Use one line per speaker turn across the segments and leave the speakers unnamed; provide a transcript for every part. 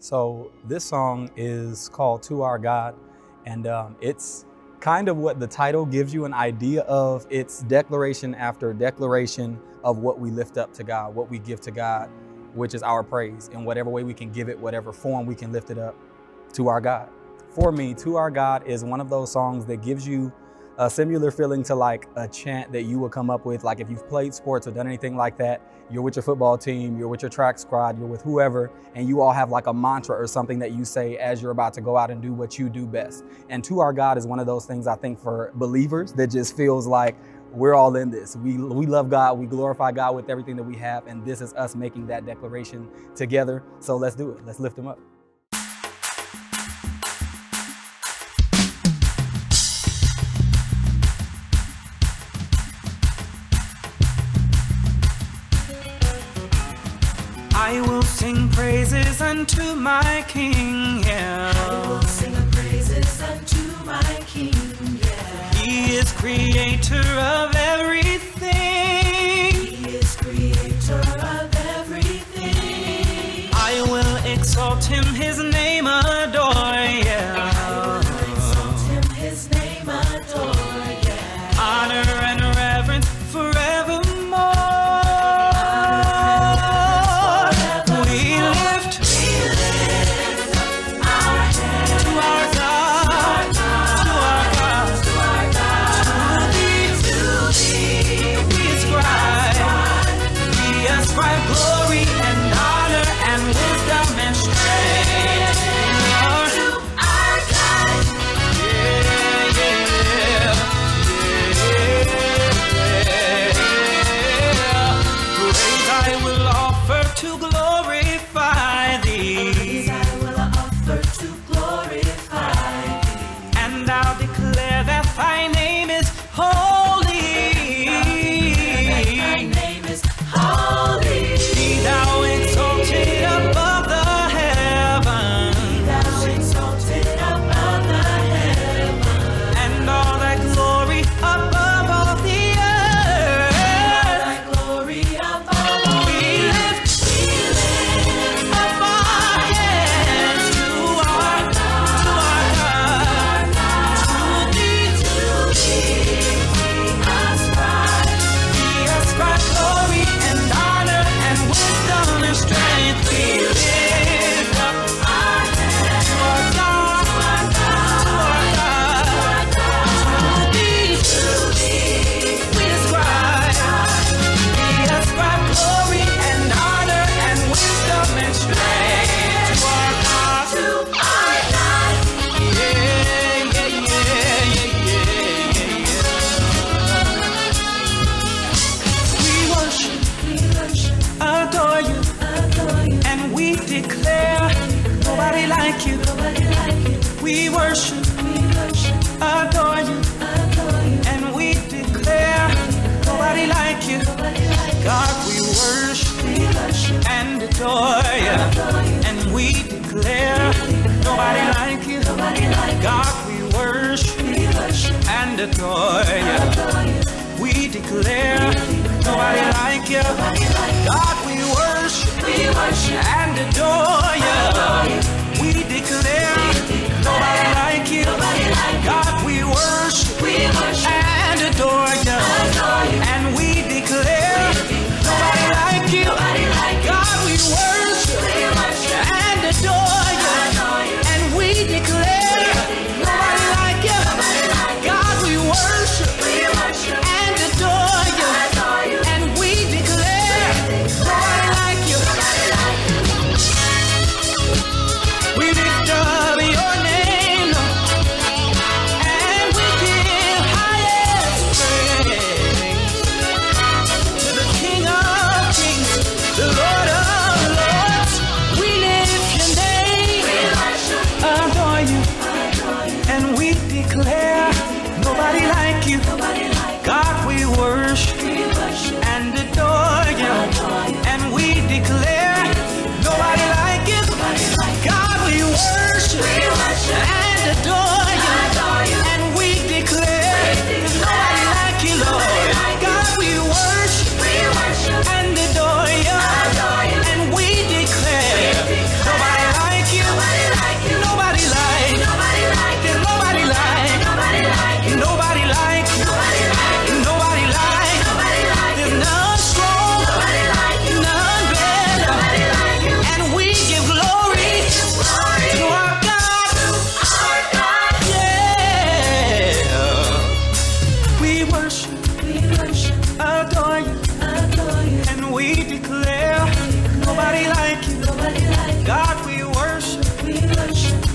So this song is called To Our God, and um, it's kind of what the title gives you an idea of. It's declaration after declaration of what we lift up to God, what we give to God, which is our praise in whatever way we can give it, whatever form we can lift it up to our God. For me, To Our God is one of those songs that gives you a similar feeling to like a chant that you would come up with. Like if you've played sports or done anything like that, you're with your football team, you're with your track squad, you're with whoever, and you all have like a mantra or something that you say as you're about to go out and do what you do best. And to our God is one of those things I think for believers that just feels like we're all in this. We, we love God, we glorify God with everything that we have, and this is us making that declaration together. So let's do it. Let's lift him up.
Sing praises unto my King, yeah.
I will sing praises unto my King, yeah.
He is creator of everything. Glory and honor and wisdom declare
nobody like you.
We worship, adore you, and we declare nobody like you. God, we worship and adore you, and we declare nobody like you. God, we worship and adore you. We declare nobody like you. God, we worship and adore you. We declare nobody like you. God, we worship and adore you. And we declare nobody like you. God, we worship and adore you. And we declare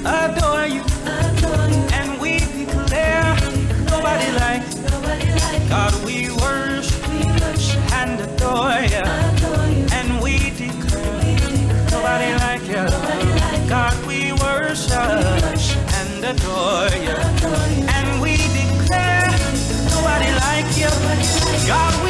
adore you, adore you. and we declare nobody like God we worship, and adore you, and we declare nobody like you, God we worship and adore you, and we declare nobody like you, God.